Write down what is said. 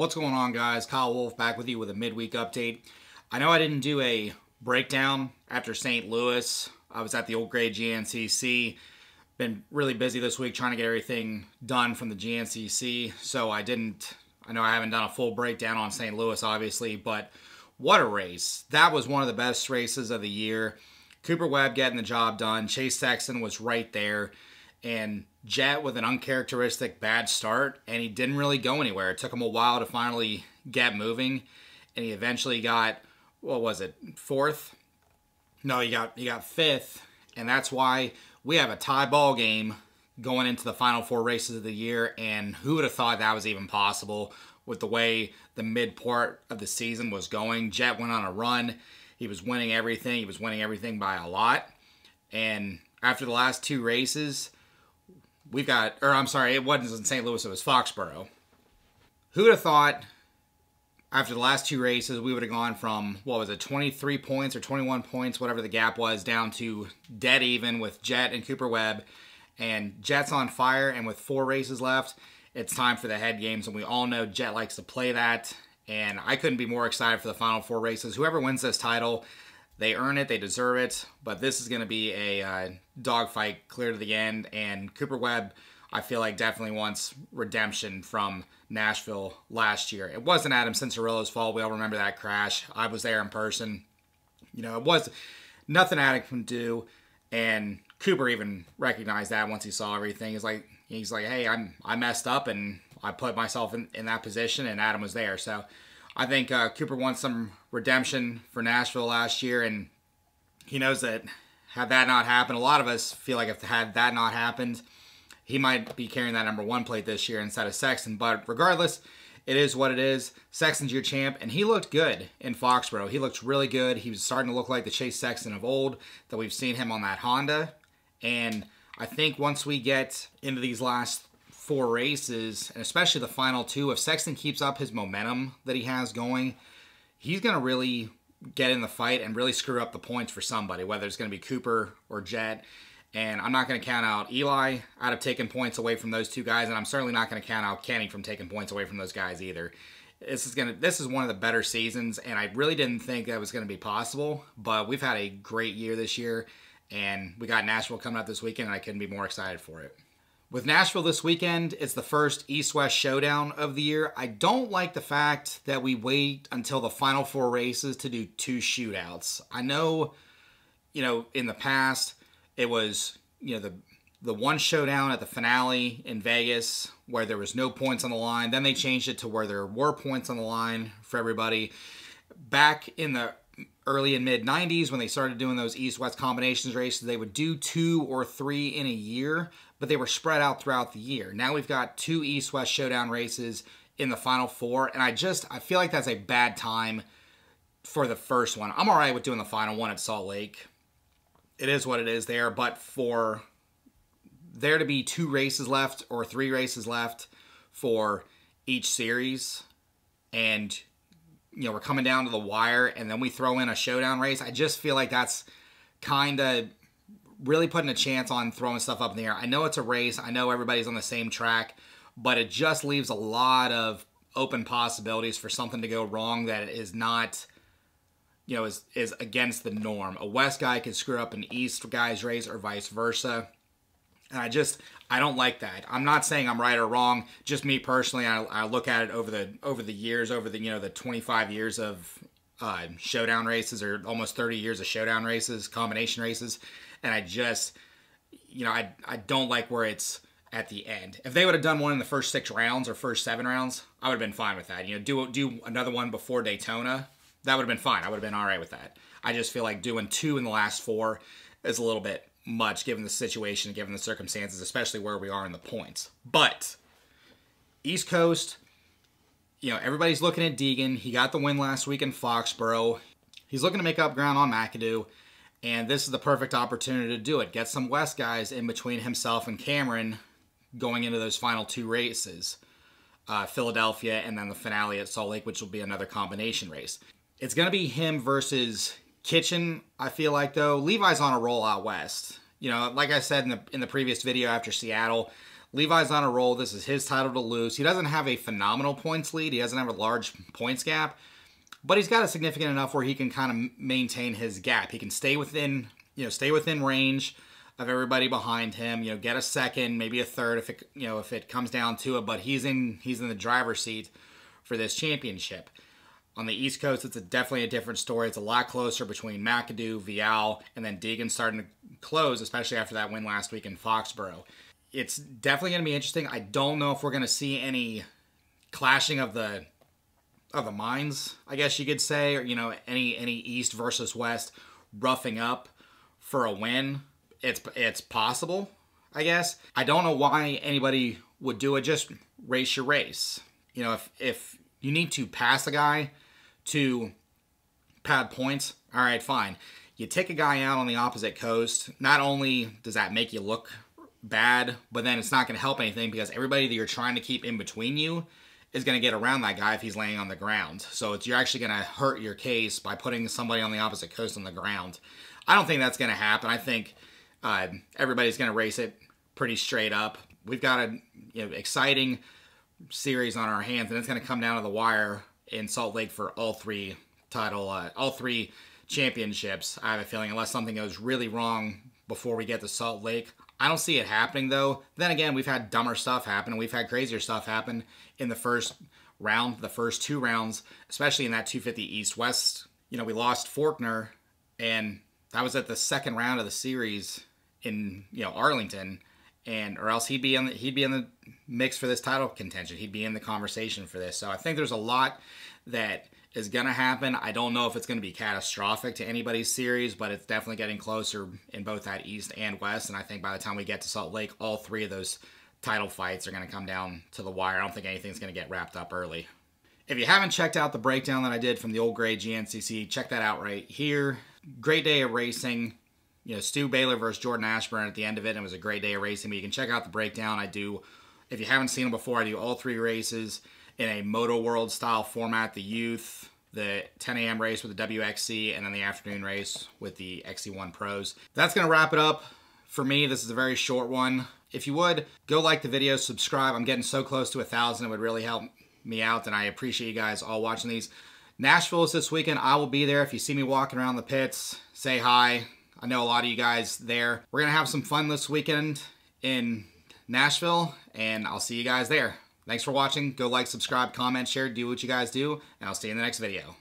What's going on, guys? Kyle Wolfe back with you with a midweek update. I know I didn't do a breakdown after St. Louis. I was at the old gray GNCC. Been really busy this week trying to get everything done from the GNCC, so I didn't. I know I haven't done a full breakdown on St. Louis, obviously, but what a race! That was one of the best races of the year. Cooper Webb getting the job done. Chase Sexton was right there and Jett with an uncharacteristic bad start, and he didn't really go anywhere. It took him a while to finally get moving, and he eventually got what was it fourth? No, he got he got fifth, and that's why we have a tie ball game going into the final four races of the year. And who would have thought that was even possible with the way the mid part of the season was going? Jett went on a run. He was winning everything. He was winning everything by a lot. And after the last two races, we've got, or I'm sorry, it wasn't in St. Louis, it was Foxborough. Who would have thought after the last two races we would have gone from, what was it, 23 points or 21 points, whatever the gap was, down to dead even with Jett and Cooper Webb. And Jett's on fire, and with four races left, it's time for the head games. And we all know Jett likes to play that. And I couldn't be more excited for the final four races. Whoever wins this title, they earn it, they deserve it, but this is going to be a uh, dogfight clear to the end. And Cooper Webb, I feel like, definitely wants redemption from Nashville last year. It wasn't Adam Cianciarulo's fault. We all remember that crash. I was there in person. You know, it was nothing Adam can do. And Cooper even recognized that once he saw everything. He's like, he's like, hey, I'm I messed up and I put myself in, in that position, and Adam was there. So I think uh, Cooper wants some redemption for Nashville last year, and he knows that had that not happened, a lot of us feel like if had that not happened, he might be carrying that number one plate this year instead of Sexton. But regardless, it is what it is. Sexton's your champ, and he looked good in Foxborough. He looked really good. He was starting to look like the Chase Sexton of old that we've seen him on that Honda. And I think once we get into these last four races, and especially the final two, if Sexton keeps up his momentum that he has going, he's going to really get in the fight and really screw up the points for somebody, whether it's going to be Cooper or Jett. And I'm not going to count out Eli out of taking points away from those two guys, and I'm certainly not going to count out Kenny from taking points away from those guys either. This is gonna. This is one of the better seasons, and I really didn't think that was going to be possible. But we've had a great year this year, and we got Nashville coming up this weekend, and I couldn't be more excited for it. With Nashville this weekend, it's the first East West showdown of the year. I don't like the fact that we wait until the final four races to do two shootouts. I know, you know, in the past it was, you know, the the one showdown at the finale in Vegas where there was no points on the line. Then they changed it to where there were points on the line for everybody. Back in the early and mid 90s when they started doing those east west combinations races, they would do two or three in a year but they were spread out throughout the year. Now we've got two East West Showdown races in the final four, and I just I feel like that's a bad time for the first one. I'm all right with doing the final one at Salt Lake. It is what it is there, but for there to be two races left or three races left for each series, and you know we're coming down to the wire, and then we throw in a showdown race. I just feel like that's kind of really putting a chance on throwing stuff up in the air. I know it's a race. I know everybody's on the same track, but it just leaves a lot of open possibilities for something to go wrong that is not you know is is against the norm. A west guy could screw up an east guy's race or vice versa. And I just I don't like that. I'm not saying I'm right or wrong. Just me personally, I, I look at it over the over the years, over the you know the 25 years of uh, showdown races or almost 30 years of showdown races, combination races, and I just, you know, I I don't like where it's at the end. If they would have done one in the first six rounds or first seven rounds, I would have been fine with that. You know, do do another one before Daytona, that would have been fine. I would have been all right with that. I just feel like doing two in the last four is a little bit much given the situation, given the circumstances, especially where we are in the points. But East Coast, you know, everybody's looking at Deegan. He got the win last week in Foxborough. He's looking to make up ground on McAdoo. And this is the perfect opportunity to do it. Get some West guys in between himself and Cameron going into those final two races. Uh, Philadelphia and then the finale at Salt Lake, which will be another combination race. It's going to be him versus Kitchen, I feel like, though. Levi's on a roll out west. You know, like I said in the, in the previous video after Seattle, Levi's on a roll. This is his title to lose. He doesn't have a phenomenal points lead. He doesn't have a large points gap, but he's got a significant enough where he can kind of maintain his gap. He can stay within, you know, stay within range of everybody behind him. You know, get a second, maybe a third if it, you know, if it comes down to it. But he's in, he's in the driver's seat for this championship. On the East Coast, it's a, definitely a different story. It's a lot closer between McAdoo, Vialle, and then Deegan starting to close, especially after that win last week in Foxborough. It's definitely going to be interesting. I don't know if we're going to see any clashing of the of the minds, I guess you could say, or you know, any any East versus West roughing up for a win. It's it's possible, I guess. I don't know why anybody would do it. Just race your race. You know, if if you need to pass a guy to pad points, all right, fine. You take a guy out on the opposite coast. Not only does that make you look bad, but then it's not going to help anything because everybody that you're trying to keep in between you is going to get around that guy if he's laying on the ground. So you're actually going to hurt your case by putting somebody on the opposite coast on the ground. I don't think that's going to happen. I think uh, everybody's going to race it pretty straight up. We've got an you know, exciting series on our hands, and it's going to come down to the wire in Salt Lake for all three title, uh, all three championships. I have a feeling, unless something goes really wrong before we get to Salt Lake. I don't see it happening though. Then again, we've had dumber stuff happen, and we've had crazier stuff happen in the first round, the first two rounds, especially in that 250 East West. You know, we lost Forkner, and that was at the second round of the series in you know Arlington and or else he'd be in the, he'd be in the mix for this title contention. He'd be in the conversation for this. So I think there's a lot that is going to happen. I don't know if it's going to be catastrophic to anybody's series, but it's definitely getting closer in both that East and West. And I think by the time we get to Salt Lake, all three of those title fights are going to come down to the wire. I don't think anything's going to get wrapped up early. If you haven't checked out the breakdown that I did from the old gray GNCC, check that out right here. Great day of racing you know, Stu Baylor versus Jordan Ashburn at the end of it. And it was a great day of racing. But you can check out the breakdown. I do, if you haven't seen them before, I do all three races in a Moto World style format. The youth, the 10 a.m. race with the WXC, and then the afternoon race with the XC1 Pros. That's going to wrap it up for me. This is a very short one. If you would, go like the video, subscribe. I'm getting so close to a thousand. It would really help me out, and I appreciate you guys all watching these. Nashville is this weekend. I will be there. If you see me walking around the pits, say hi. I know a lot of you guys there. We're going to have some fun this weekend in Nashville, and I'll see you guys there. Thanks for watching. Go like, subscribe, comment, share, do what you guys do, and I'll see you in the next video.